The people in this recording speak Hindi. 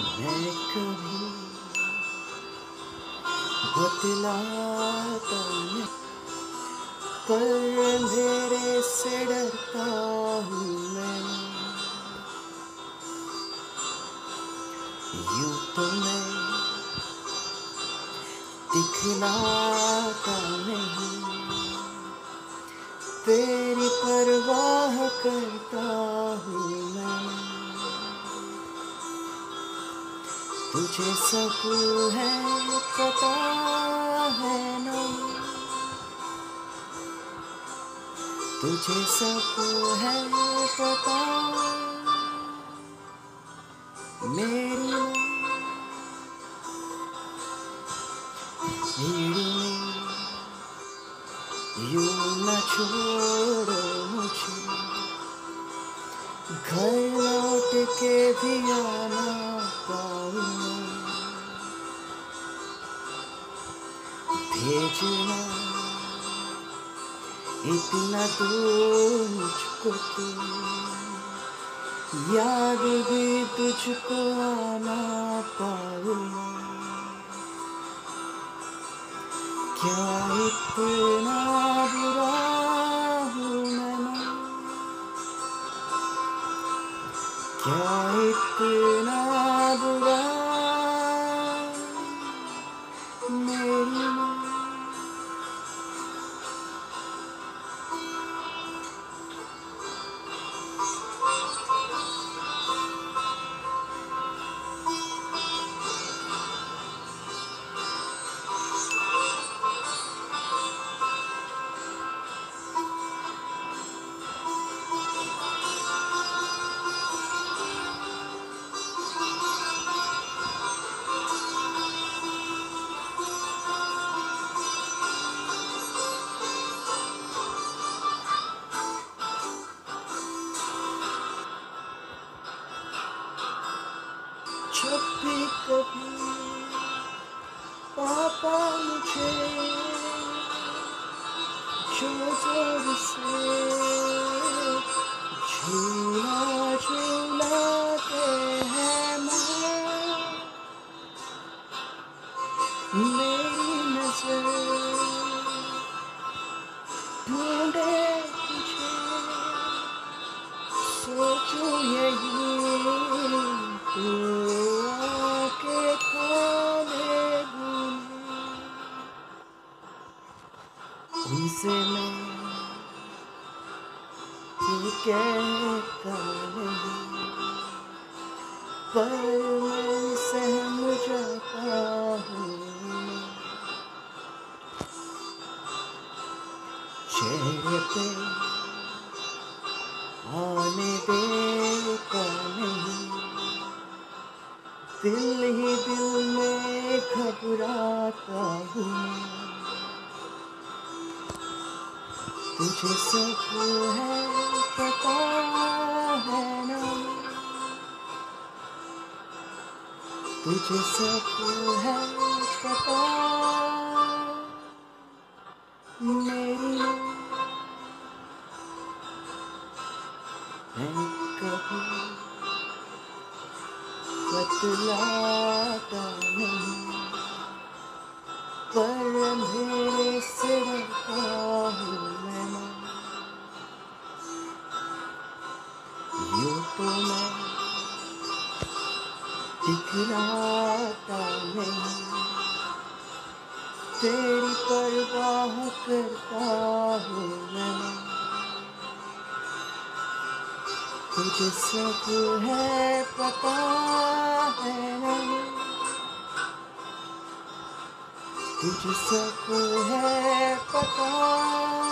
मैं कभी बतलाता नहीं पर अंधेरे से डरता हूँ मैं तो मैं दिखलाता नहीं, तेरी परवाह करता हूँ। तुझे सब है, पता है ना? तुझे सब है, पता मेरी यूँ न छोड़ो मुझे। घर लौट के भी आना भेजना। इतना दूर मुझको याद भी तुझको आना पाऊँ क्या इतना बुरा क्या इतना कभी पापा मुझे ज़ोर से। झूला झूलाते हैं माँ। मेरी नज़र ढूंढे तुझे। सोचूं यही उनसे मैं कहता नहीं, पर मैं सहम जाता हूँ। चेहरे पे आने दिल ही दिल में घबराता हूँ। तुझे सब है पता है ना तुझे सब है पता मेरी मैं कभी बतलाता तो मैं दिखलाता नहीं तेरी परवाह करता हूँ मैं। तुझे सब है पता है। तुझे सब है पता